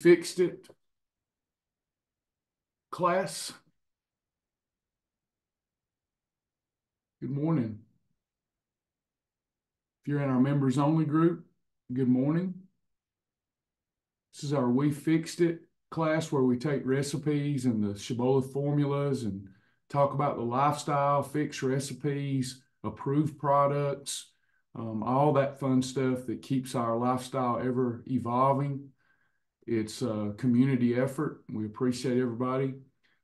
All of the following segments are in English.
fixed it. Class. Good morning. If you're in our members only group, good morning. This is our We Fixed It class where we take recipes and the Shibboleth formulas and talk about the lifestyle, fix recipes, approved products, um, all that fun stuff that keeps our lifestyle ever evolving. It's a community effort. We appreciate everybody.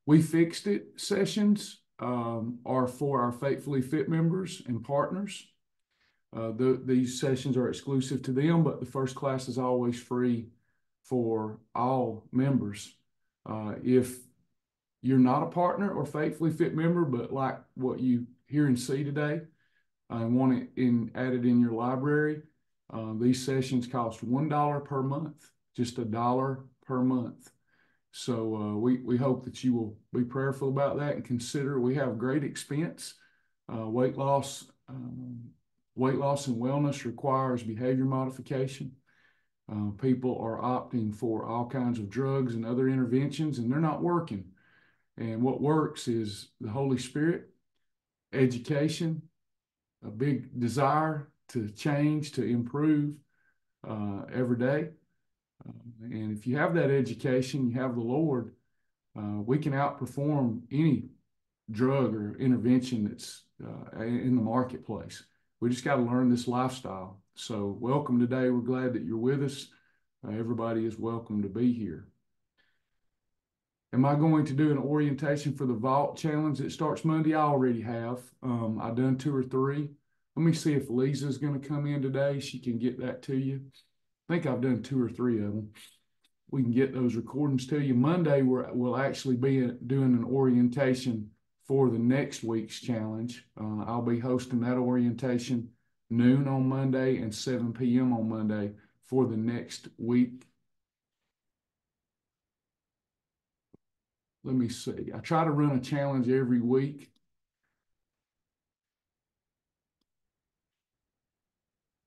We fixed it sessions um, are for our Faithfully Fit members and partners. Uh, the, these sessions are exclusive to them, but the first class is always free for all members. Uh, if you're not a partner or Faithfully Fit member, but like what you hear and see today, uh, want it in added in your library, uh, these sessions cost one dollar per month just a dollar per month. So uh, we, we hope that you will be prayerful about that and consider we have great expense. Uh, weight loss, um, weight loss and wellness requires behavior modification. Uh, people are opting for all kinds of drugs and other interventions, and they're not working. And what works is the Holy Spirit, education, a big desire to change, to improve uh, every day. Um, and if you have that education, you have the Lord, uh, we can outperform any drug or intervention that's uh, in the marketplace. We just got to learn this lifestyle. So, welcome today. We're glad that you're with us. Uh, everybody is welcome to be here. Am I going to do an orientation for the Vault Challenge that starts Monday? I already have. Um, I've done two or three. Let me see if Lisa's going to come in today. She can get that to you. I think I've done two or three of them. We can get those recordings to you. Monday, we will actually be doing an orientation for the next week's challenge. Uh, I'll be hosting that orientation noon on Monday and 7 p.m. on Monday for the next week. Let me see. I try to run a challenge every week.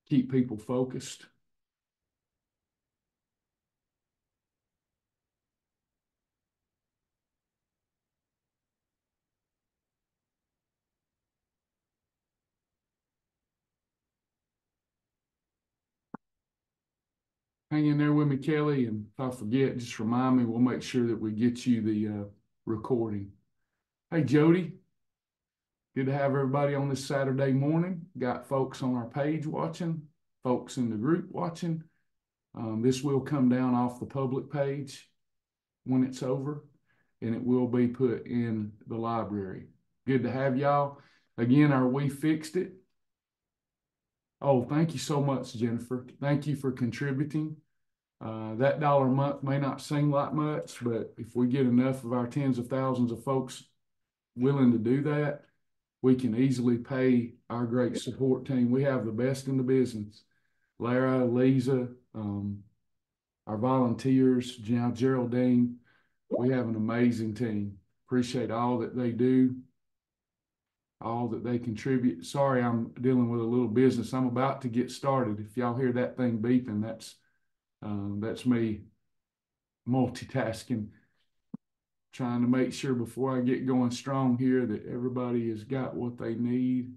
Keep people focused. Hang in there with me, Kelly. And if I forget, just remind me. We'll make sure that we get you the uh, recording. Hey, Jody. Good to have everybody on this Saturday morning. Got folks on our page watching, folks in the group watching. Um, this will come down off the public page when it's over, and it will be put in the library. Good to have y'all. Again, our We Fixed It Oh, thank you so much, Jennifer. Thank you for contributing. Uh, that dollar a month may not seem like much, but if we get enough of our tens of thousands of folks willing to do that, we can easily pay our great support team. We have the best in the business. Lara, Lisa, um, our volunteers, Geraldine, we have an amazing team. Appreciate all that they do all that they contribute. Sorry, I'm dealing with a little business. I'm about to get started. If y'all hear that thing beeping, that's um, that's me multitasking, trying to make sure before I get going strong here that everybody has got what they need.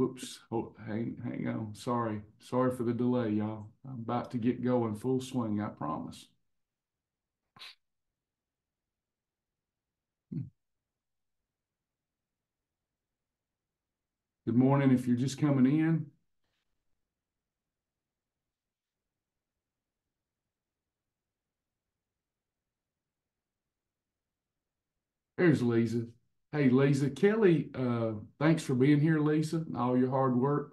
Whoops. Oh, hang, hang on. Sorry. Sorry for the delay, y'all. I'm about to get going full swing, I promise. Hmm. Good morning. If you're just coming in, there's Lisa. Hey, Lisa. Kelly, uh, thanks for being here, Lisa, and all your hard work.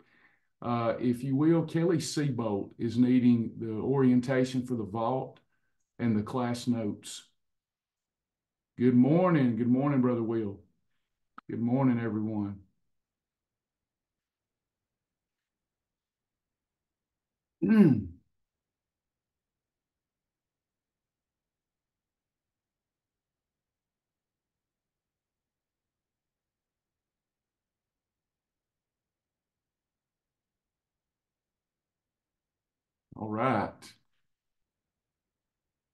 Uh, if you will, Kelly Seabolt is needing the orientation for the vault and the class notes. Good morning. Good morning, Brother Will. Good morning, everyone. Mm. All right.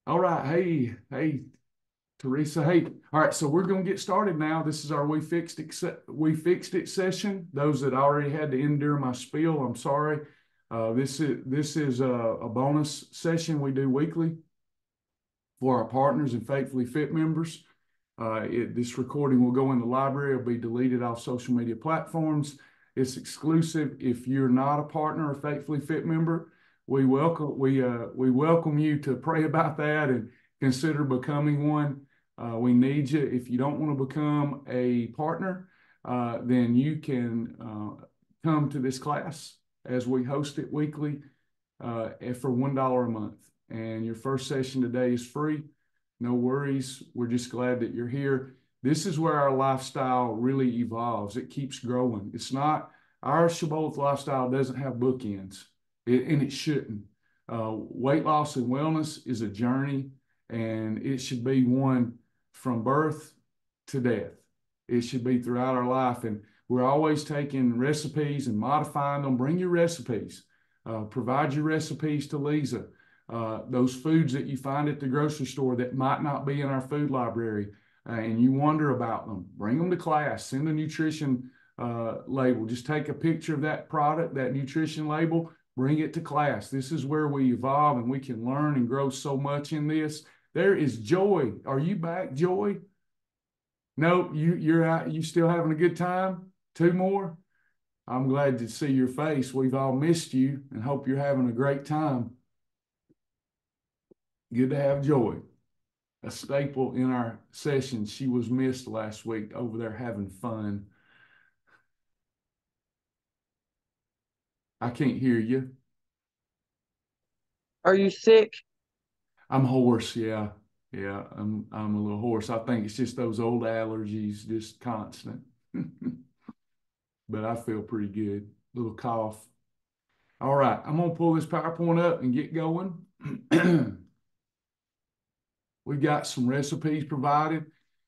All right. Hey, hey, Teresa. Hey. All right. So we're going to get started now. This is our We Fixed It, we fixed it session. Those that already had to endure my spiel, I'm sorry. Uh, this is this is a, a bonus session we do weekly for our partners and faithfully fit members. Uh, it, this recording will go in the library. It'll be deleted off social media platforms. It's exclusive. If you're not a partner or faithfully fit member, we welcome we uh, we welcome you to pray about that and consider becoming one. Uh, we need you. If you don't want to become a partner, uh, then you can uh, come to this class as we host it weekly uh, for one dollar a month. And your first session today is free. No worries. We're just glad that you're here. This is where our lifestyle really evolves. It keeps growing. It's not our Shibboleth lifestyle doesn't have bookends, it, and it shouldn't. Uh, weight loss and wellness is a journey, and it should be one from birth to death. It should be throughout our life, and we're always taking recipes and modifying them. Bring your recipes. Uh, provide your recipes to Lisa. Uh, those foods that you find at the grocery store that might not be in our food library uh, and you wonder about them, bring them to class. Send a nutrition uh, label. Just take a picture of that product, that nutrition label, bring it to class. This is where we evolve and we can learn and grow so much in this. There is joy. Are you back, Joy? No, you you're out, you still having a good time? Two more? I'm glad to see your face. We've all missed you and hope you're having a great time. Good to have Joy, a staple in our session. She was missed last week over there having fun. I can't hear you. Are you sick? I'm hoarse. Yeah. Yeah. I'm, I'm a little hoarse. I think it's just those old allergies, just constant. but I feel pretty good. Little cough. All right. I'm going to pull this PowerPoint up and get going. We've got some recipes provided.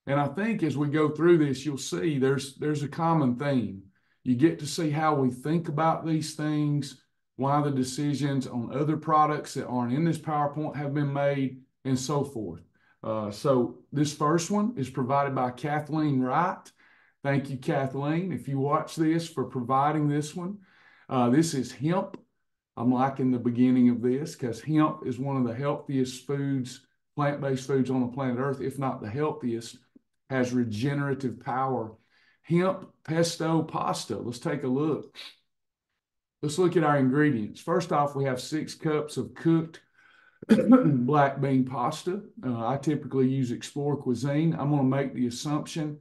And I think as we go through this, you'll see there's there's a common theme. You get to see how we think about these things, why the decisions on other products that aren't in this PowerPoint have been made, and so forth. Uh, so this first one is provided by Kathleen Wright. Thank you, Kathleen, if you watch this, for providing this one. Uh, this is hemp. I'm liking the beginning of this because hemp is one of the healthiest foods plant-based foods on the planet Earth, if not the healthiest, has regenerative power. Hemp pesto pasta. Let's take a look. Let's look at our ingredients. First off, we have six cups of cooked black bean pasta. Uh, I typically use Explore Cuisine. I'm going to make the assumption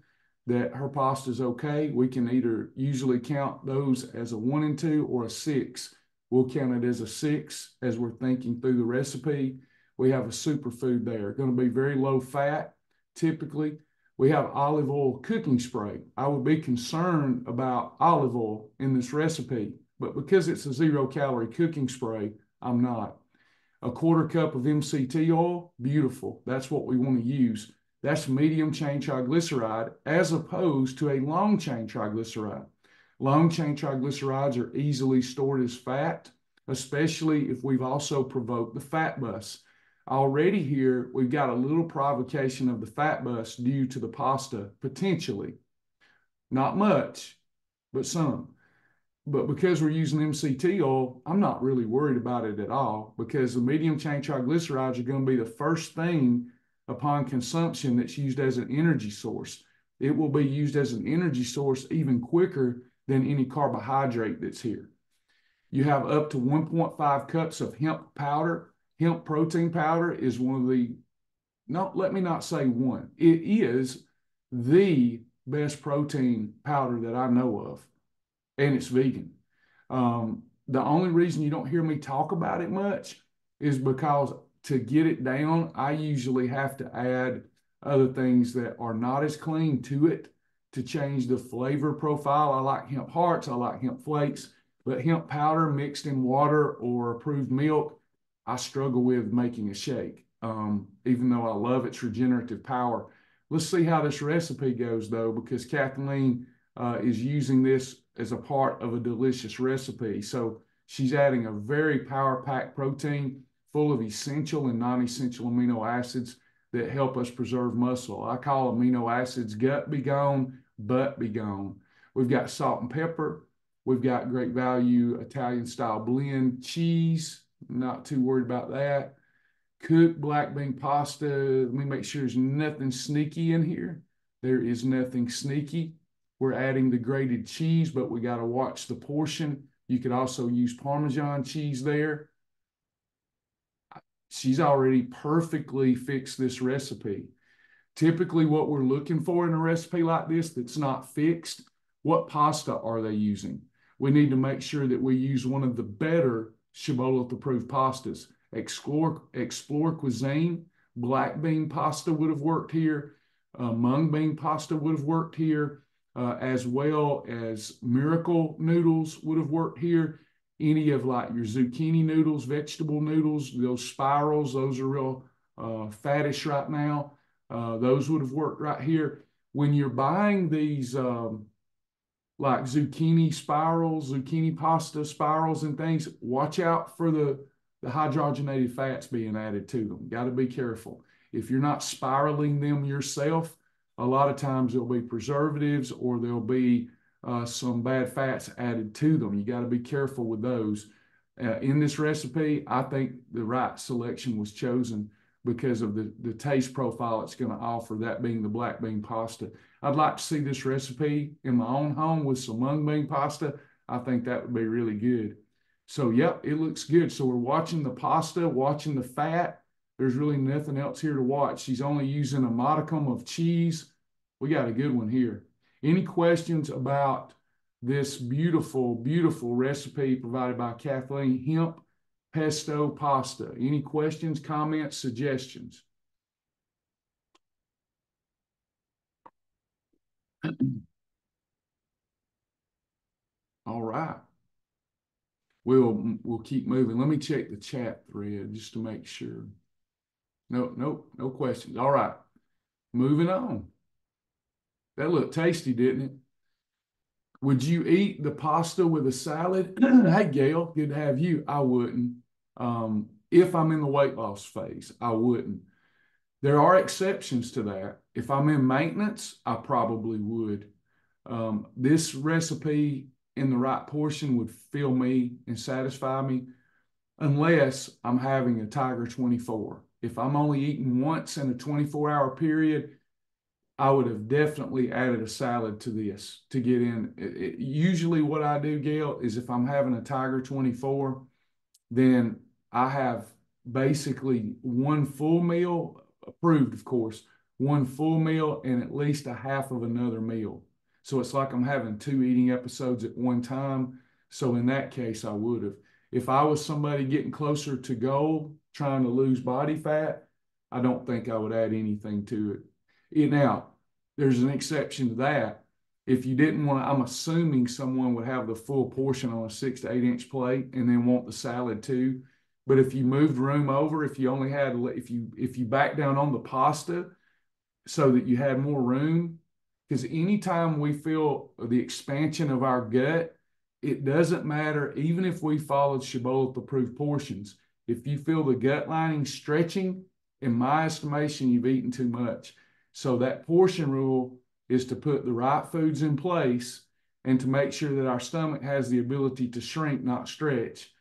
that her pasta is okay. We can either usually count those as a one and two or a six. We'll count it as a six as we're thinking through the recipe we have a superfood there. Going to be very low fat, typically. We have olive oil cooking spray. I would be concerned about olive oil in this recipe, but because it's a zero calorie cooking spray, I'm not. A quarter cup of MCT oil, beautiful. That's what we want to use. That's medium chain triglyceride as opposed to a long chain triglyceride. Long chain triglycerides are easily stored as fat, especially if we've also provoked the fat bus. Already here, we've got a little provocation of the fat bus due to the pasta, potentially. Not much, but some. But because we're using MCT oil, I'm not really worried about it at all because the medium chain triglycerides are going to be the first thing upon consumption that's used as an energy source. It will be used as an energy source even quicker than any carbohydrate that's here. You have up to 1.5 cups of hemp powder hemp protein powder is one of the, not let me not say one, it is the best protein powder that I know of, and it's vegan. Um, the only reason you don't hear me talk about it much is because to get it down, I usually have to add other things that are not as clean to it to change the flavor profile. I like hemp hearts, I like hemp flakes, but hemp powder mixed in water or approved milk I struggle with making a shake, um, even though I love its regenerative power. Let's see how this recipe goes, though, because Kathleen uh, is using this as a part of a delicious recipe. So She's adding a very power packed protein full of essential and non essential amino acids that help us preserve muscle. I call amino acids gut be gone, butt be gone. We've got salt and pepper. We've got great value Italian style blend cheese. Not too worried about that. Cook black bean pasta. Let me make sure there's nothing sneaky in here. There is nothing sneaky. We're adding the grated cheese, but we got to watch the portion. You could also use Parmesan cheese there. She's already perfectly fixed this recipe. Typically, what we're looking for in a recipe like this that's not fixed, what pasta are they using? We need to make sure that we use one of the better Shibboleth approved pastas. Explore, Explore Cuisine, black bean pasta would have worked here. Uh, mung bean pasta would have worked here, uh, as well as miracle noodles would have worked here any of like your zucchini noodles, vegetable noodles, those spirals, those are real uh, fattish right now. Uh, those would have worked right here. When you're buying these um, like zucchini spirals, zucchini pasta spirals and things, watch out for the, the hydrogenated fats being added to them. Got to be careful. If you're not spiraling them yourself, a lot of times there'll be preservatives or there'll be uh, some bad fats added to them. You got to be careful with those. Uh, in this recipe, I think the right selection was chosen because of the, the taste profile it's going to offer, that being the black bean pasta. I'd like to see this recipe in my own home with some mung bean pasta. I think that would be really good. So, yep, it looks good. So, we're watching the pasta, watching the fat. There's really nothing else here to watch. She's only using a modicum of cheese. We got a good one here. Any questions about this beautiful, beautiful recipe provided by Kathleen Hemp pesto pasta? Any questions, comments, suggestions? All right. We'll we'll keep moving. Let me check the chat thread just to make sure. No, no, no questions. All right. Moving on. That looked tasty, didn't it? Would you eat the pasta with a salad? hey, Gail, good to have you. I wouldn't. Um, if I'm in the weight loss phase, I wouldn't. There are exceptions to that. If I'm in maintenance, I probably would. Um, this recipe in the right portion would fill me and satisfy me unless I'm having a Tiger 24. If I'm only eating once in a 24 hour period, I would have definitely added a salad to this to get in. It, it, usually, what I do, Gail, is if I'm having a Tiger 24, then I have basically one full meal, approved, of course, one full meal and at least a half of another meal. So it's like I'm having two eating episodes at one time. So in that case, I would have. If I was somebody getting closer to goal, trying to lose body fat, I don't think I would add anything to it. Now, there's an exception to that. If you didn't want to, I'm assuming someone would have the full portion on a six to eight inch plate and then want the salad too. But if you moved room over, if you only had, if you if you back down on the pasta so that you had more room, because anytime we feel the expansion of our gut, it doesn't matter, even if we followed Shibboleth approved portions. If you feel the gut lining stretching, in my estimation, you've eaten too much. So that portion rule is to put the right foods in place and to make sure that our stomach has the ability to shrink, not stretch.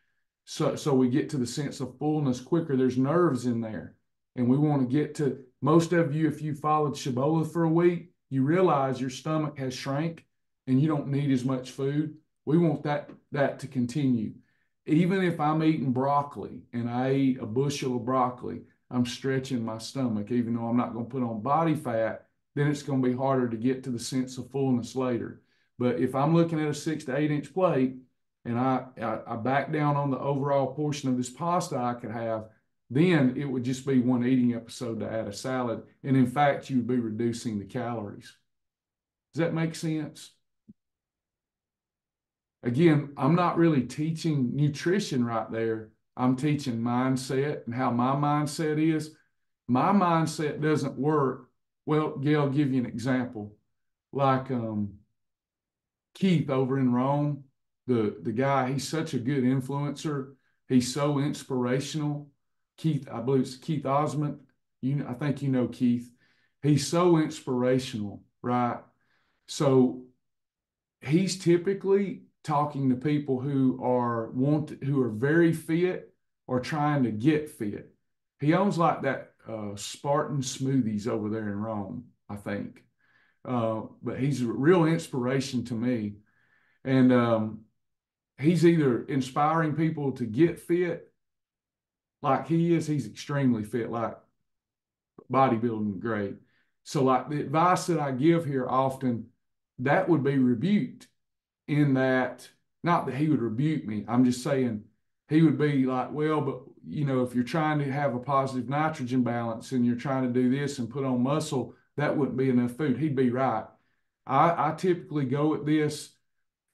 So, so we get to the sense of fullness quicker. There's nerves in there. And we want to get to most of you, if you followed Shibboleth for a week, you realize your stomach has shrank and you don't need as much food. We want that, that to continue. Even if I'm eating broccoli and I eat a bushel of broccoli, I'm stretching my stomach, even though I'm not going to put on body fat, then it's going to be harder to get to the sense of fullness later. But if I'm looking at a six to eight inch plate and I, I, I back down on the overall portion of this pasta I could have, then it would just be one eating episode to add a salad. And in fact, you would be reducing the calories. Does that make sense? Again, I'm not really teaching nutrition right there. I'm teaching mindset and how my mindset is. My mindset doesn't work. Well, Gail, I'll give you an example. Like um, Keith over in Rome, the the guy, he's such a good influencer. He's so inspirational. Keith, I believe it's Keith Osmond. You, I think you know Keith. He's so inspirational, right? So he's typically talking to people who are want who are very fit or trying to get fit. He owns like that uh, Spartan Smoothies over there in Rome, I think. Uh, but he's a real inspiration to me, and um, he's either inspiring people to get fit, like he is. He's extremely fit, like bodybuilding great. So, like the advice that I give here often, that would be rebuked in that, not that he would rebuke me. I'm just saying he would be like, well, but you know, if you're trying to have a positive nitrogen balance and you're trying to do this and put on muscle, that wouldn't be enough food. He'd be right. I, I typically go at this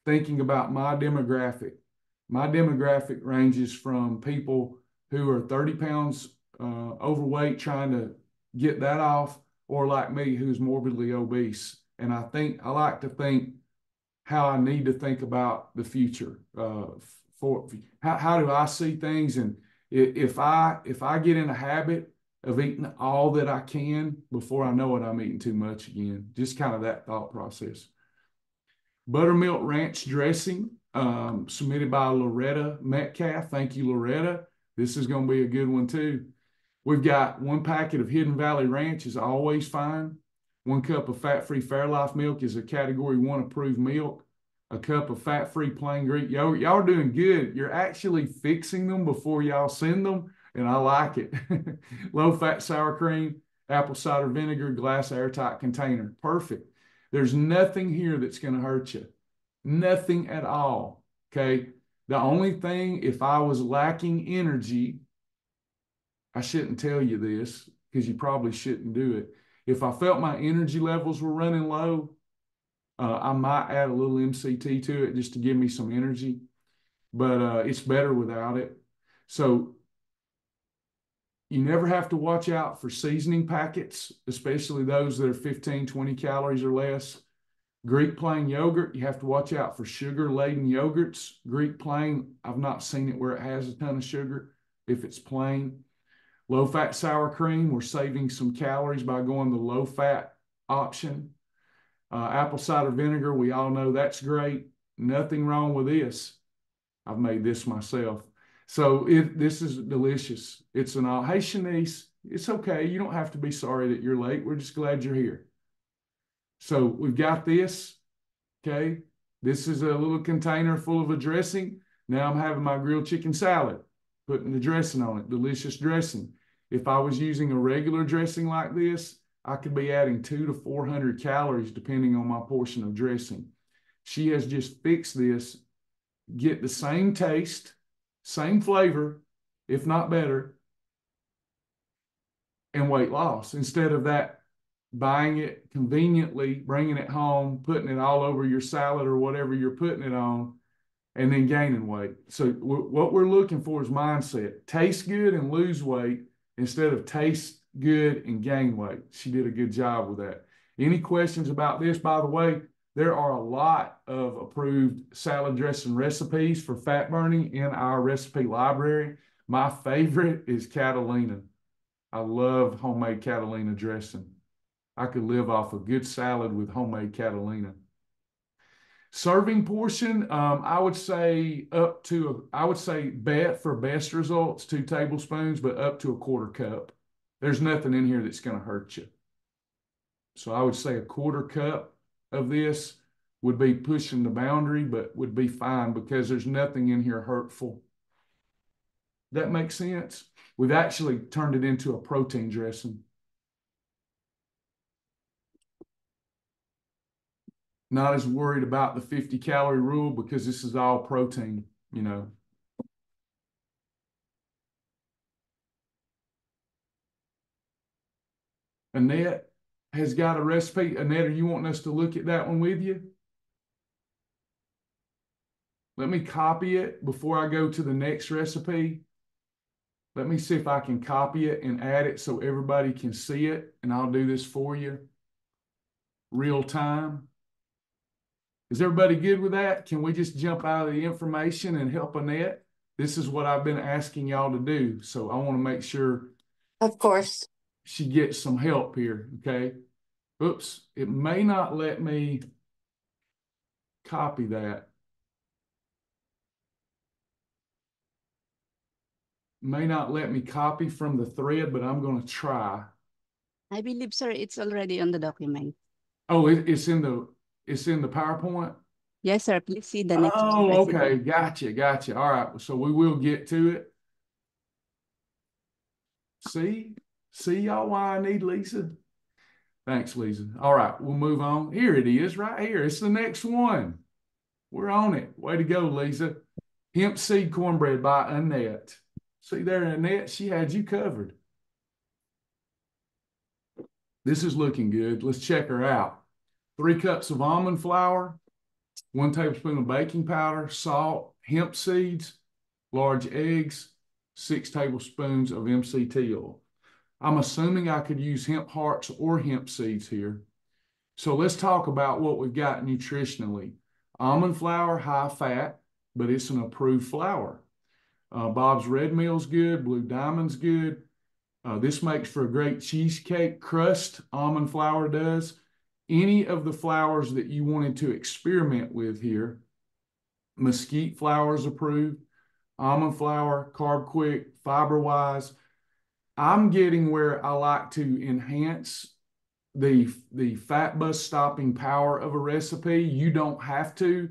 thinking about my demographic. My demographic ranges from people who are 30 pounds uh, overweight trying to get that off, or like me, who's morbidly obese. And I think I like to think how I need to think about the future. Uh, for how, how do I see things, and if I if I get in a habit of eating all that I can before I know it, I'm eating too much again. Just kind of that thought process. Buttermilk ranch dressing um, submitted by Loretta Metcalf. Thank you, Loretta. This is going to be a good one too. We've got one packet of Hidden Valley Ranch is always fine. One cup of fat-free Fairlife milk is a Category 1 approved milk. A cup of fat-free plain Greek yogurt. Y'all are doing good. You're actually fixing them before y'all send them, and I like it. Low-fat sour cream, apple cider vinegar, glass airtight container. Perfect. There's nothing here that's going to hurt you. Nothing at all. Okay. The only thing, if I was lacking energy, I shouldn't tell you this because you probably shouldn't do it. If I felt my energy levels were running low, uh, I might add a little MCT to it just to give me some energy, but uh, it's better without it. So you never have to watch out for seasoning packets, especially those that are 15, 20 calories or less. Greek plain yogurt, you have to watch out for sugar laden yogurts. Greek plain, I've not seen it where it has a ton of sugar if it's plain. Low fat sour cream, we're saving some calories by going the low fat option. Uh, apple cider vinegar, we all know that's great. Nothing wrong with this. I've made this myself. So it, this is delicious. It's an all, hey Shanice, it's okay. You don't have to be sorry that you're late. We're just glad you're here. So we've got this, okay? This is a little container full of a dressing. Now I'm having my grilled chicken salad, putting the dressing on it, delicious dressing. If I was using a regular dressing like this, I could be adding two to 400 calories depending on my portion of dressing. She has just fixed this, get the same taste, same flavor, if not better, and weight loss instead of that buying it conveniently, bringing it home, putting it all over your salad or whatever you're putting it on, and then gaining weight. So, what we're looking for is mindset taste good and lose weight instead of taste good and gain weight. She did a good job with that. Any questions about this? By the way, there are a lot of approved salad dressing recipes for fat burning in our recipe library. My favorite is Catalina. I love homemade Catalina dressing. I could live off a good salad with homemade Catalina. Serving portion, um, I would say up to, I would say bet for best results, two tablespoons, but up to a quarter cup. There's nothing in here that's going to hurt you. So I would say a quarter cup of this would be pushing the boundary, but would be fine because there's nothing in here hurtful. That makes sense? We've actually turned it into a protein dressing. not as worried about the 50 calorie rule because this is all protein, you know. Annette has got a recipe. Annette, are you wanting us to look at that one with you? Let me copy it before I go to the next recipe. Let me see if I can copy it and add it so everybody can see it. And I'll do this for you real time. Is everybody good with that? Can we just jump out of the information and help Annette? This is what I've been asking y'all to do. So I want to make sure. Of course. She gets some help here. Okay. Oops. It may not let me copy that. May not let me copy from the thread, but I'm going to try. I believe, sir, it's already on the document. Oh, it, it's in the it's in the PowerPoint. Yes, sir. Please see the next. Oh, okay. Gotcha. Gotcha. All right. So we will get to it. See, see y'all why I need Lisa. Thanks, Lisa. All right, we'll move on. Here it is, right here. It's the next one. We're on it. Way to go, Lisa. Hemp seed cornbread by Annette. See there, Annette, she had you covered. This is looking good. Let's check her out. Three cups of almond flour, one tablespoon of baking powder, salt, hemp seeds, large eggs, six tablespoons of MCT oil. I'm assuming I could use hemp hearts or hemp seeds here. So let's talk about what we've got nutritionally. Almond flour, high fat, but it's an approved flour. Uh, Bob's Red Mill's good, Blue Diamond's good. Uh, this makes for a great cheesecake crust, almond flour does. Any of the flours that you wanted to experiment with here, mesquite flour is approved, almond flour, Carbquik, fiber wise. I'm getting where I like to enhance the the fat bus stopping power of a recipe. You don't have to,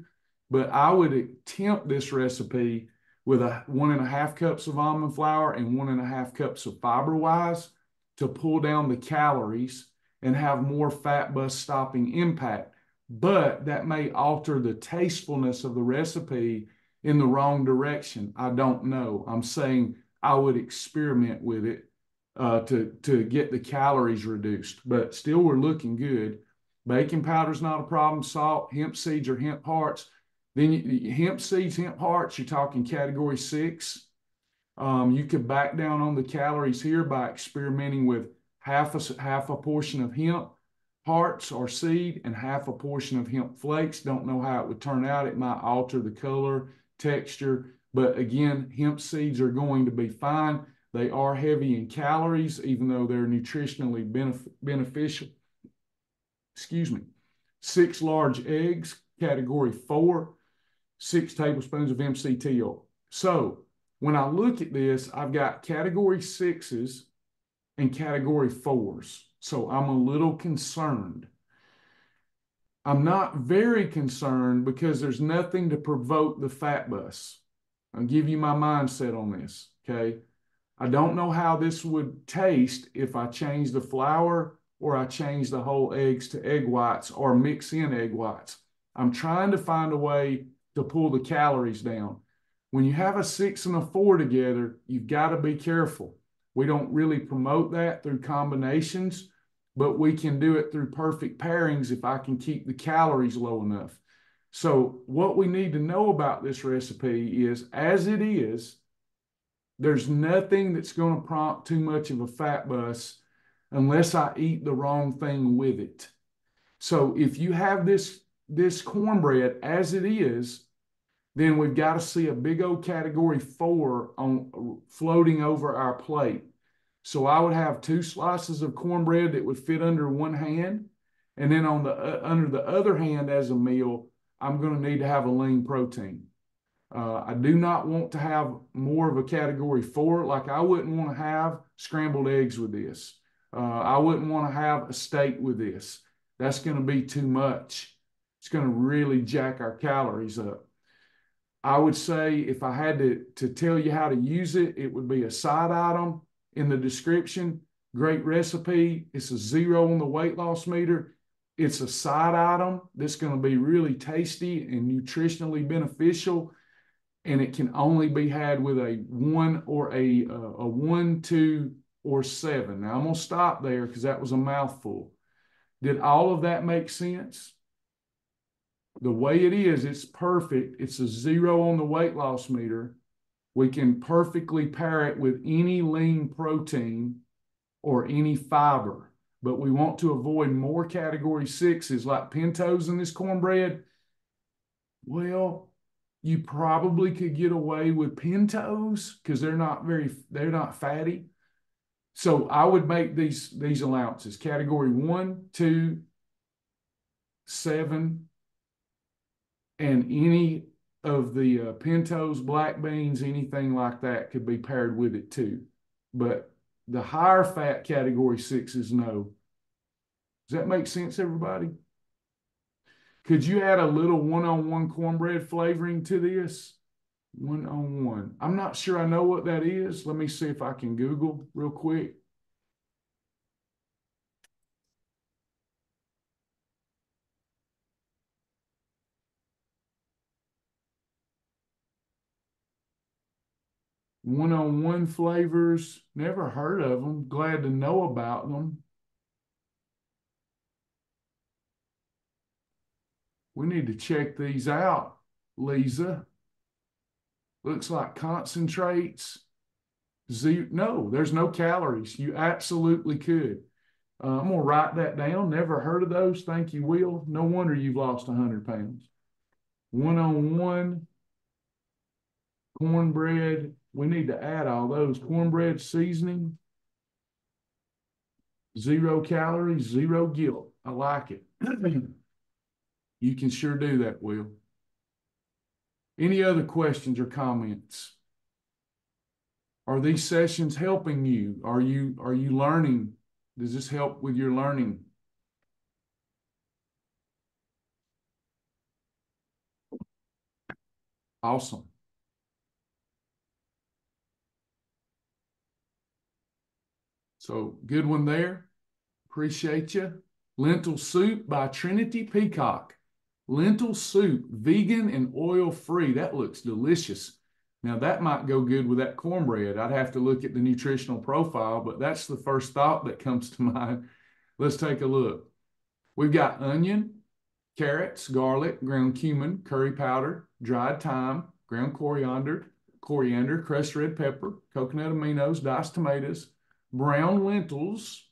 but I would attempt this recipe with a one and a half cups of almond flour and one and a half cups of fiber wise to pull down the calories and have more fat bus stopping impact. But that may alter the tastefulness of the recipe in the wrong direction. I don't know. I'm saying I would experiment with it uh, to, to get the calories reduced, but still we're looking good. Baking powder is not a problem. Salt, hemp seeds or hemp hearts. Then you, hemp seeds, hemp hearts, you're talking category six. Um, you could back down on the calories here by experimenting with half a, half a portion of hemp hearts or seed and half a portion of hemp flakes. Don't know how it would turn out. It might alter the color, texture, but again, hemp seeds are going to be fine. They are heavy in calories, even though they're nutritionally benef beneficial. Excuse me. Six large eggs, category four, six tablespoons of MCT oil. So when I look at this, I've got category sixes and category fours. So I'm a little concerned. I'm not very concerned because there's nothing to provoke the fat bus. I'll give you my mindset on this. Okay. I don't know how this would taste if I change the flour or I change the whole eggs to egg whites or mix in egg whites. I'm trying to find a way to pull the calories down. When you have a six and a four together, you've got to be careful. We don't really promote that through combinations, but we can do it through perfect pairings if I can keep the calories low enough. So, what we need to know about this recipe is as it is, there's nothing that's going to prompt too much of a fat bus unless I eat the wrong thing with it. So, if you have this this cornbread as it is, then we've got to see a big old category four on floating over our plate. So I would have two slices of cornbread that would fit under one hand, and then on the uh, under the other hand as a meal, I'm going to need to have a lean protein. Uh, I do not want to have more of a category four. Like I wouldn't want to have scrambled eggs with this. Uh, I wouldn't want to have a steak with this. That's going to be too much. It's going to really jack our calories up. I would say if I had to, to tell you how to use it, it would be a side item in the description. Great recipe. It's a zero on the weight loss meter. It's a side item that's going to be really tasty and nutritionally beneficial. And it can only be had with a one or a, uh, a one, two, or seven. Now I'm going to stop there because that was a mouthful. Did all of that make sense? the way it is, it's perfect. It's a zero on the weight loss meter. We can perfectly pair it with any lean protein or any fiber, but we want to avoid more category sixes like pintos in this cornbread Well, you probably could get away with pintos because they're not very they're not fatty. So I would make these these allowances category one, two, seven, and any of the uh, pintos, black beans, anything like that could be paired with it too. But the higher fat category six is no. Does that make sense, everybody? Could you add a little one-on-one cornbread flavoring to this? One-on-one. I'm not sure I know what that is. Let me see if I can Google real quick. One-on-one flavors. Never heard of them. Glad to know about them. We need to check these out, Lisa. Looks like concentrates. Zero, no, there's no calories. You absolutely could. Uh, I'm going to write that down. Never heard of those. Thank you, Will. No wonder you've lost 100 pounds. One on one cornbread. We need to add all those cornbread seasoning. Zero calories, zero guilt. I like it. You can sure do that, Will. Any other questions or comments? Are these sessions helping you? Are you are you learning? Does this help with your learning? Awesome. So good one there. Appreciate you. Lentil soup by Trinity Peacock lentil soup, vegan and oil free. That looks delicious. Now, that might go good with that cornbread. I'd have to look at the nutritional profile, but that's the first thought that comes to mind. Let's take a look. We've got onion, carrots, garlic, ground cumin, curry powder, dried thyme, ground coriander, coriander, crushed red pepper, coconut aminos, diced tomatoes, brown lentils,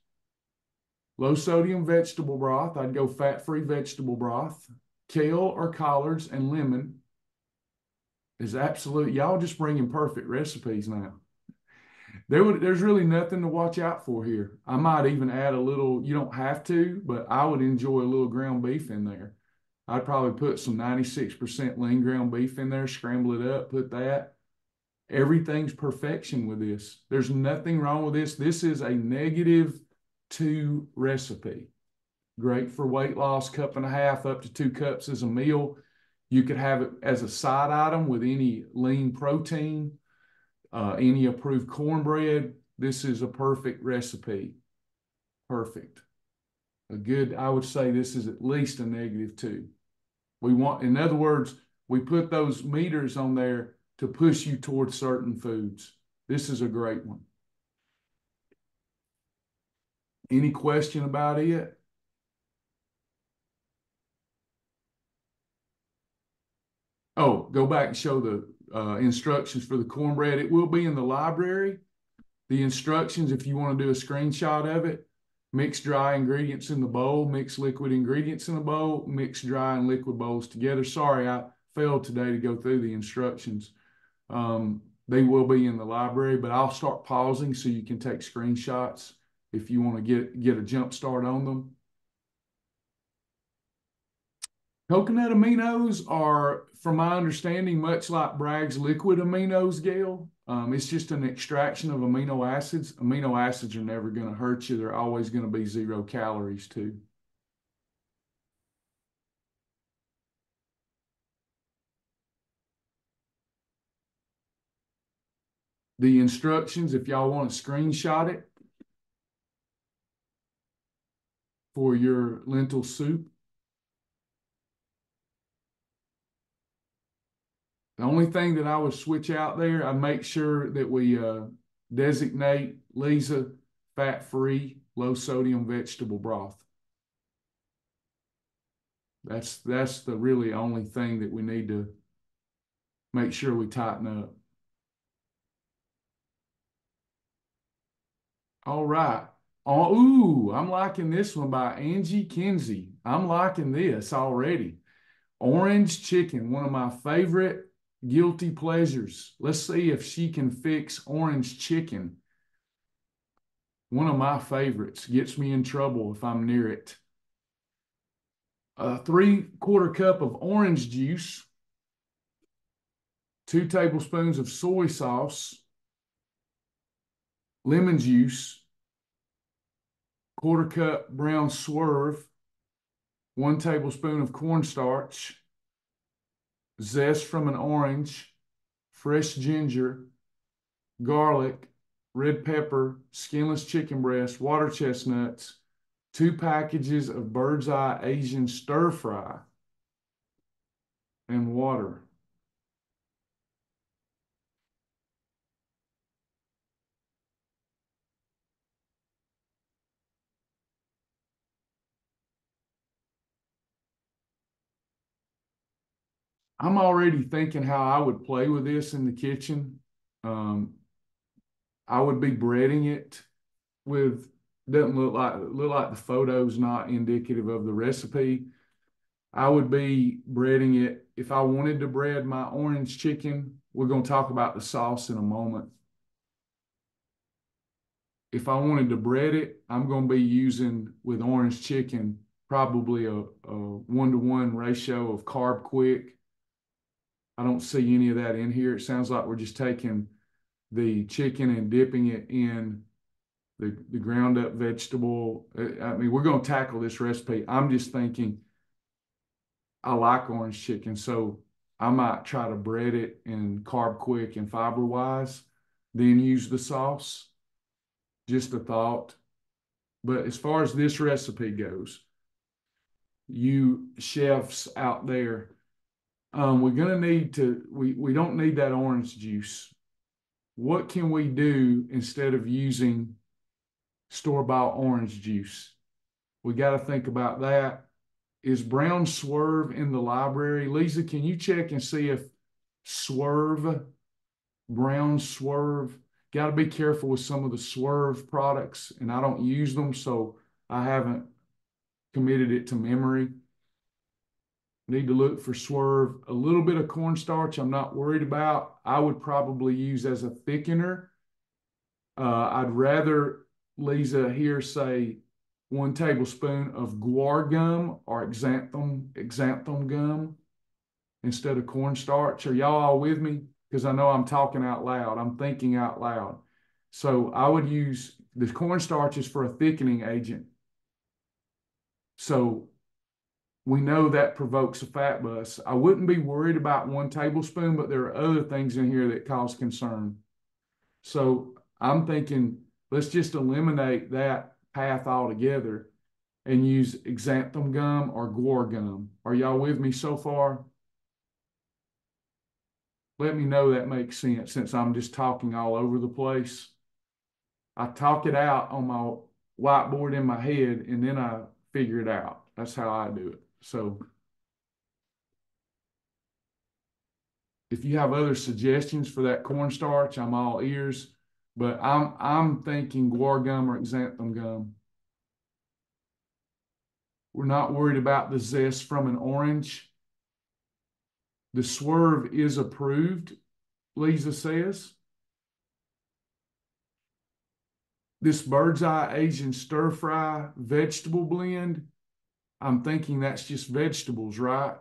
low sodium vegetable broth. I'd go fat free vegetable broth, kale or collards and lemon is absolute. Y'all just bringing perfect recipes now. There would, there's really nothing to watch out for here. I might even add a little, you don't have to, but I would enjoy a little ground beef in there. I'd probably put some 96% lean ground beef in there, scramble it up, put that. Everything's perfection with this. There's nothing wrong with this. This is a negative two recipe. Great for weight loss, cup and a half up to two cups as a meal. You could have it as a side item with any lean protein, uh, any approved cornbread. This is a perfect recipe. Perfect. A good, I would say this is at least a negative two. We want, in other words, we put those meters on there to push you towards certain foods. This is a great one. Any question about it? Oh, go back and show the uh, instructions for the cornbread. It will be in the library. The instructions, if you want to do a screenshot of it, mix dry ingredients in the bowl, mix liquid ingredients in the bowl, mix dry and liquid bowls together. Sorry, I failed today to go through the instructions. Um, they will be in the library, but I'll start pausing so you can take screenshots if you want to get, get a jump start on them. Coconut aminos are, from my understanding, much like Bragg's liquid aminos, Gail. Um, it's just an extraction of amino acids. Amino acids are never going to hurt you. They're always going to be zero calories too. The instructions, if y'all want to screenshot it for your lentil soup, The only thing that I would switch out there, I make sure that we uh, designate Lisa fat-free, low-sodium vegetable broth. That's that's the really only thing that we need to make sure we tighten up. All right. Oh, ooh, I'm liking this one by Angie Kinsey. I'm liking this already. Orange chicken, one of my favorite guilty pleasures. Let's see if she can fix orange chicken. One of my favorites gets me in trouble if I'm near it. A three quarter cup of orange juice, two tablespoons of soy sauce, lemon juice, quarter cup brown swerve, one tablespoon of cornstarch, zest from an orange, fresh ginger, garlic, red pepper, skinless chicken breast, water chestnuts, two packages of Birds Eye Asian stir fry, and water. I'm already thinking how I would play with this in the kitchen. Um, I would be breading it with doesn't look like look like the photo's not indicative of the recipe. I would be breading it if I wanted to bread my orange chicken. We're going to talk about the sauce in a moment. If I wanted to bread it, I'm going to be using with orange chicken probably a, a one to one ratio of Carbquik I don't see any of that in here. It sounds like we're just taking the chicken and dipping it in the, the ground up vegetable. Uh, I mean, we're going to tackle this recipe. I'm just thinking I like orange chicken, so I might try to bread it and Carbquik and fiber wise, then use the sauce. Just a thought. But as far as this recipe goes, you chefs out there, um, we're gonna need to, we, we don't need that orange juice. What can we do instead of using store-bought orange juice? We got to think about that. Is Brown Swerve in the library? Lisa, can you check and see if Swerve, Brown Swerve, got to be careful with some of the Swerve products, and I don't use them, so I haven't committed it to memory. Need to look for swerve. A little bit of cornstarch I'm not worried about. I would probably use as a thickener. Uh, I'd rather Lisa here say one tablespoon of guar gum or xanthan, xanthan gum instead of cornstarch. Are y'all all with me? Because I know I'm talking out loud. I'm thinking out loud. So I would use the cornstarch is for a thickening agent. So we know that provokes a fat bus. I wouldn't be worried about one tablespoon, but there are other things in here that cause concern. So I'm thinking, let's just eliminate that path altogether and use xanthan gum or guar gum. Are y'all with me so far? Let me know that makes sense since I'm just talking all over the place. I talk it out on my whiteboard in my head and then I figure it out. That's how I do it. So if you have other suggestions for that cornstarch, I'm all ears. But I'm I'm thinking guar gum or xanthan gum. We're not worried about the zest from an orange. The swerve is approved, Lisa says. This Birds Eye Asian stir fry vegetable blend I'm thinking that's just vegetables, right?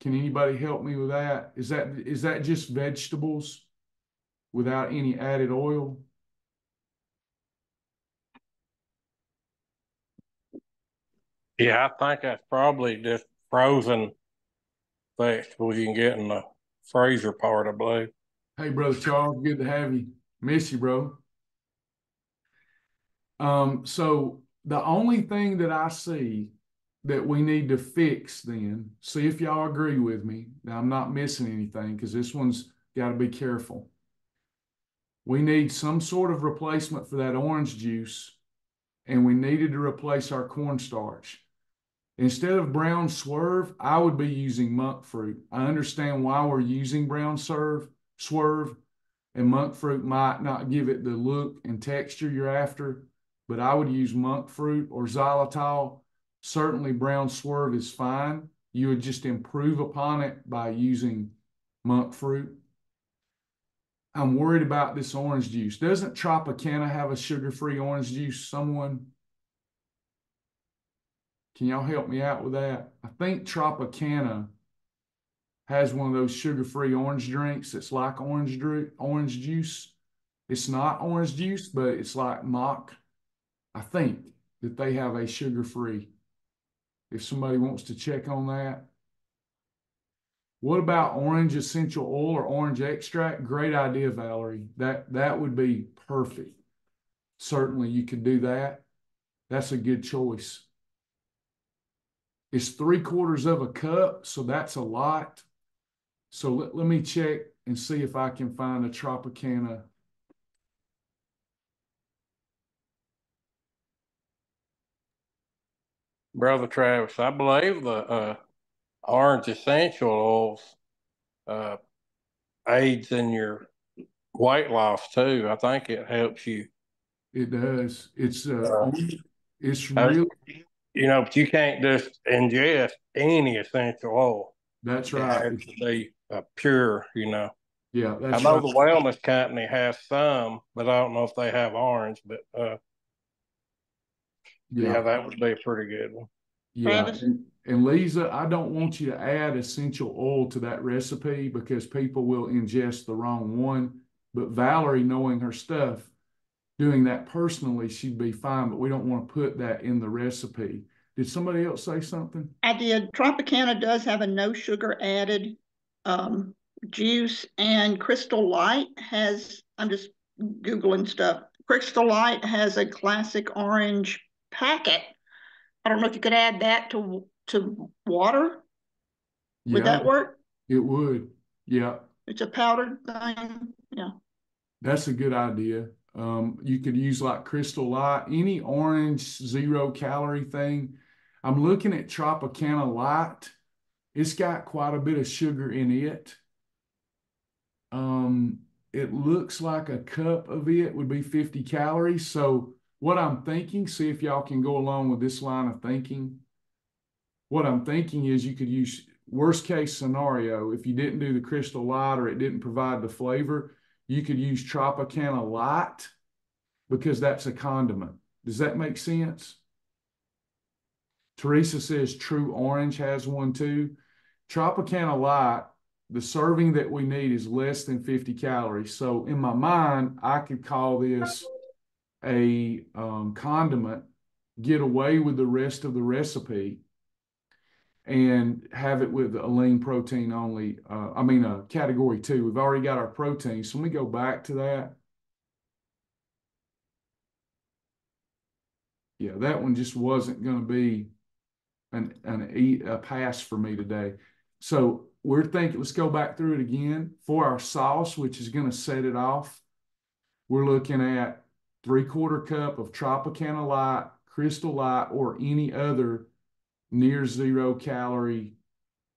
Can anybody help me with that? Is that is that just vegetables without any added oil? Yeah, I think that's probably just frozen vegetables you can get in the freezer part, I believe. Hey, brother Charles, good to have you. Miss you, bro. Um, so the only thing that I see that we need to fix then, see if y'all agree with me. Now, I'm not missing anything because this one's got to be careful. We need some sort of replacement for that orange juice, and we needed to replace our cornstarch. Instead of brown swerve, I would be using monk fruit. I understand why we're using brown swerve, swerve, and monk fruit might not give it the look and texture you're after but I would use monk fruit or xylitol. Certainly brown swerve is fine. You would just improve upon it by using monk fruit. I'm worried about this orange juice. Doesn't Tropicana have a sugar-free orange juice? Someone? Can y'all help me out with that? I think Tropicana has one of those sugar-free orange drinks that's like orange orange juice. It's not orange juice, but it's like mock. I think that they have a sugar-free. If somebody wants to check on that. What about orange essential oil or orange extract? Great idea, Valerie. That that would be perfect. Certainly you could do that. That's a good choice. It's three quarters of a cup, so that's a lot. So let, let me check and see if I can find a Tropicana. Brother Travis, I believe the uh, orange essential oils uh, aids in your weight loss too. I think it helps you. It does. It's uh, Uh, it's real. You know, but you can't just ingest any essential oil. That's right. It has to be uh, pure. You know, Yeah, I know right. the wellness company has some, but I don't know if they have orange. But uh, yeah, Yeah, that would be a pretty good one. yeah. And, and Lisa, I don't want you to add essential oil to that recipe because people will ingest the wrong one. But Valerie, knowing her stuff, doing that personally, she'd be fine. But we don't want to put that in the recipe. Did somebody else say something? I did. Tropicana does have a no sugar added um, juice, and Crystal Light has. I'm just googling stuff. Crystal Light has a classic orange packet. I don't know if you could add that to to water. Would Yeah, that work? it would. Yeah. It's a powdered thing. Yeah. That's a good idea. Um, you could use like Crystal Light, any orange zero calorie thing. I'm looking at Tropicana Light. It's got quite a bit of sugar in it. Um, it looks like a cup of it would be 50 calories. So what I'm thinking, see if y'all can go along with this line of thinking. What I'm thinking is you could use worst case scenario, if you didn't do the Crystal Light or it didn't provide the flavor, you could use Tropicana Light because that's a condiment. Does that make sense? Teresa says True Orange has one too. Tropicana Light, the serving that we need is less than 50 calories. So in my mind, I could call this a um, condiment, get away with the rest of the recipe, and have it with a lean protein only. Uh, I mean, a category two. We've already got our protein. So let me go back to that. Yeah, that one just wasn't going to be an, an e- a pass for me today. So we're thinking, let's go back through it again. For our sauce, which is going to set it off, we're looking at three quarter cup of Tropicana Light, Crystal Light, or any other near zero calorie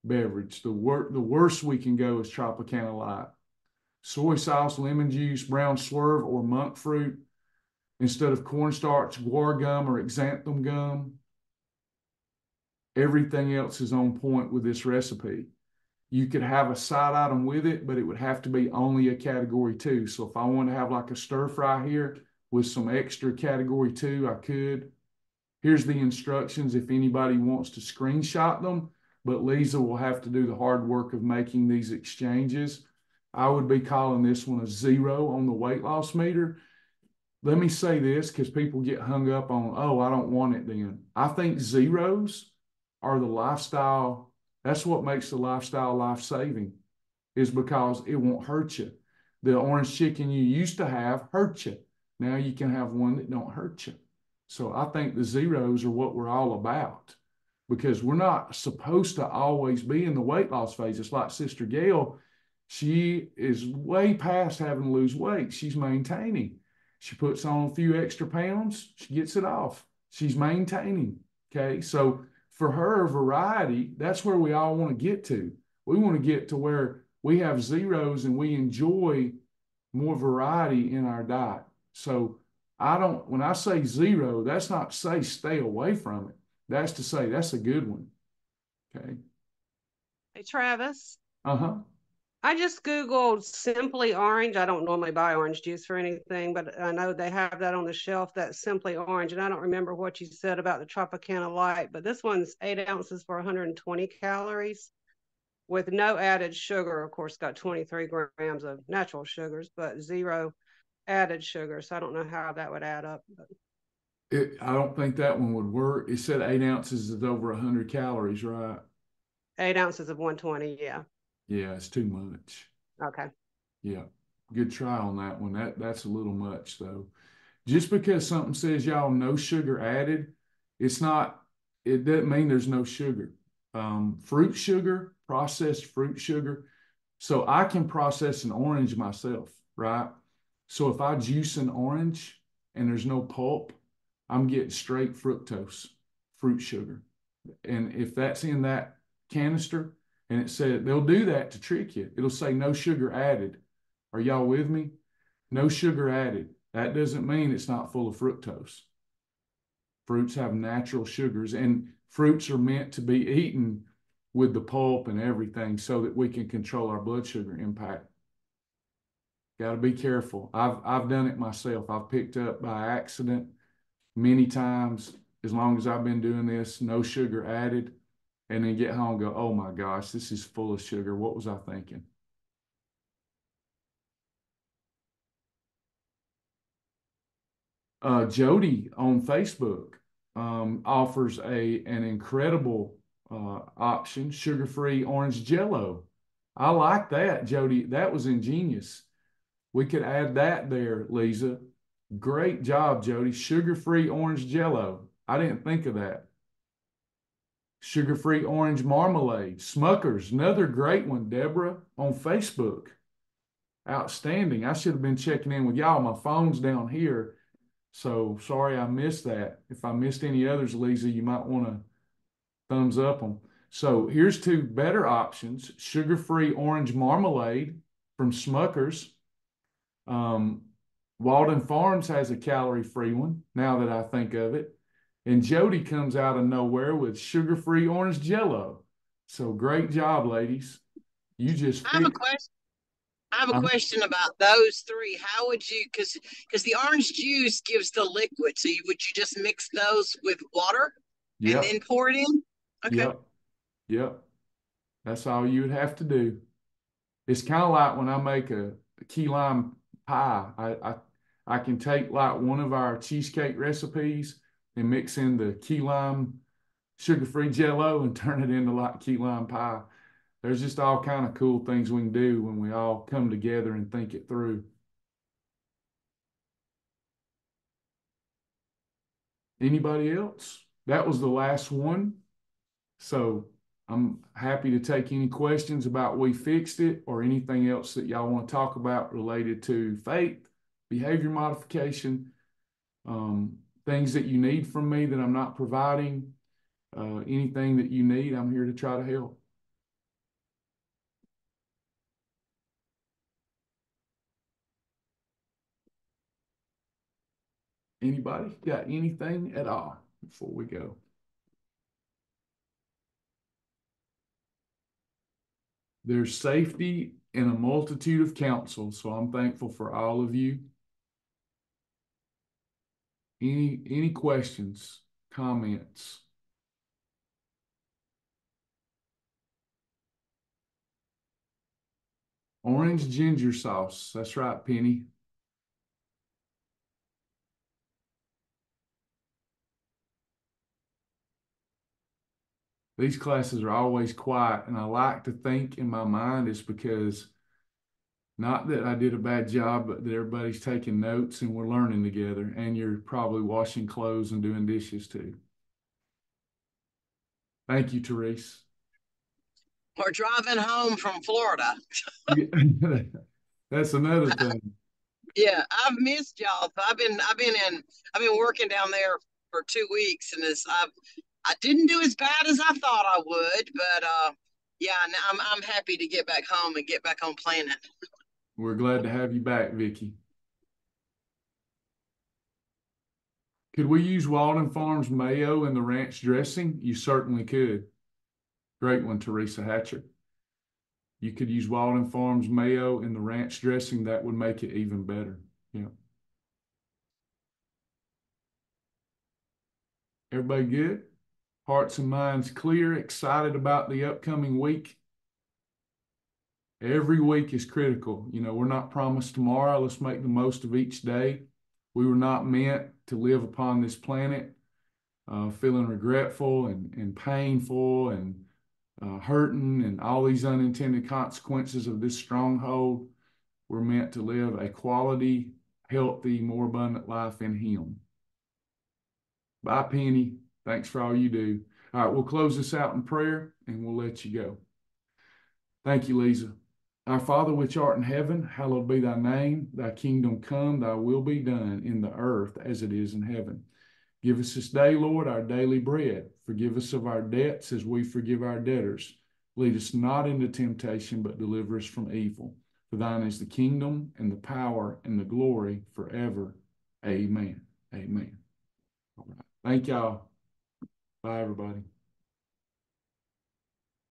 beverage. The wor- the worst we can go is Tropicana Light. Soy sauce, lemon juice, brown swerve, or monk fruit instead of cornstarch, guar gum, or xanthan gum. Everything else is on point with this recipe. You could have a side item with it, but it would have to be only a category two. So if I want to have like a stir fry here with some extra category two, I could. Here's the instructions if anybody wants to screenshot them, but Lisa will have to do the hard work of making these exchanges. I would be calling this one a zero on the weight loss meter. Let me say this because people get hung up on, oh, I don't want it then. I think zeros are the lifestyle. That's what makes the lifestyle life saving, is because it won't hurt you. The orange chicken you used to have hurt you. Now you can have one that don't hurt you. So I think the zeros are what we're all about because we're not supposed to always be in the weight loss phase. It's like Sister Gail, she is way past having to lose weight. She's maintaining. She puts on a few extra pounds, she gets it off. She's maintaining. Okay. So for her, variety, that's where we all want to get to. We want to get to where we have zeros and we enjoy more variety in our diet. So I don't, when I say zero, that's not to say stay away from it. That's to say that's a good one. Okay. Hey Travis, Uh-huh. I just Googled Simply Orange. I don't normally buy orange juice for anything, but I know they have that on the shelf, that Simply Orange. And I don't remember what you said about the Tropicana Light, but this one's eight ounces for 120 calories with no added sugar. Of course, got 23 grams of natural sugars, but zero added sugar. So I don't know how that would add up. But It, I don't think that one would work. It said eight ounces is over hundred calories, right? eight ounces of 120. Yeah. Yeah, it's too much. Okay. Yeah, good try on that one. That that's a little much though. Just because something says y'all no sugar added, it's not. It doesn't mean there's no sugar. Um, fruit sugar, processed fruit sugar. So I can process an orange myself, right? So if I juice an orange and there's no pulp, I'm getting straight fructose, fruit sugar. And if that's in that canister, and it said they'll do that to trick you. It'll say no sugar added. Are y'all with me? No sugar added. That doesn't mean it's not full of fructose. Fruits have natural sugars, and fruits are meant to be eaten with the pulp and everything so that we can control our blood sugar impact. Got to be careful. I've I've done it myself. I've picked up by accident many times. As long as I've been doing this, no sugar added and then get home and go, oh my gosh, this is full of sugar. What was I thinking? Uh, Jody on Facebook um, offers a an incredible uh, option, sugar-free orange jello. I like that, Jody. That was ingenious. We could add that there, Lisa. Great job, Jody. Sugar-free orange jello. I didn't think of that sugar-free orange marmalade. Smuckers, another great one, Deborah, on Facebook. Outstanding. I should have been checking in with y'all. My phone's down here. So sorry I missed that. If I missed any others, Lisa, you might want to thumbs up them. So here's two better options. Sugar-free orange marmalade from Smuckers. Um, Walden Farms has a calorie-free one, now that I think of it. And Jody comes out of nowhere with sugar-free orange jello. So great job, ladies. You just I have a question. I have a question about those three. How would you, because because the orange juice gives the liquid, so you, would you just mix those with water Yep, and then pour it in? Okay. yep, yep. That's all you would have to do. It's kind of like when I make a, a key lime pie. I, I I can take like one of our cheesecake recipes and mix in the key lime sugar-free jello and turn it into like key lime pie. There's just all kind of cool things we can do when we all come together and think it through. Anybody else? That was the last one. So I'm happy to take any questions about We Fixed It or anything else that y'all want to talk about related to faith, behavior modification, um, things that you need from me that I'm not providing, uh, anything that you need, I'm here to try to help. Anybody got anything at all before we go? There's safety in a multitude of counsel, so I'm thankful for all of you. Any any questions, comments? Orange ginger sauce. That's right, Penny. These classes are always quiet, and I like to think in my mind it's because not that I did a bad job, but that everybody's taking notes and we're learning together, and you're probably washing clothes and doing dishes too. Thank you, Therese. Or driving home from Florida. That's another thing. Yeah, I've missed y'all. I've been I've been in I've been working down there for two weeks, and it's I've I didn't do as bad as I thought I would, but uh, yeah, I'm I'm happy to get back home and get back on planet. We're glad to have you back, Vicky. Could we use Walden Farms mayo in the ranch dressing? You certainly could. Great one, Teresa Hatcher. You could use Walden Farms mayo in the ranch dressing. That would make it even better. Yeah. Everybody good? Hearts and minds clear, excited about the upcoming week. Every week is critical. You know, we're not promised tomorrow. Let's make the most of each day. We were not meant to live upon this planet uh, feeling regretful and, and painful and uh, hurting and all these unintended consequences of this stronghold. We're meant to live a quality, healthy, more abundant life in Him. Bye, Penny. Thanks for all you do. All right, we'll close this out in prayer and we'll let you go. Thank you, Lisa. Our Father which art in heaven, hallowed be thy name. Thy kingdom come, thy will be done in the earth as it is in heaven. Give us this day, Lord, our daily bread. Forgive us of our debts as we forgive our debtors. Lead us not into temptation, but deliver us from evil. For thine is the kingdom and the power and the glory forever. Amen. Amen. All right. Thank y'all. Bye, everybody.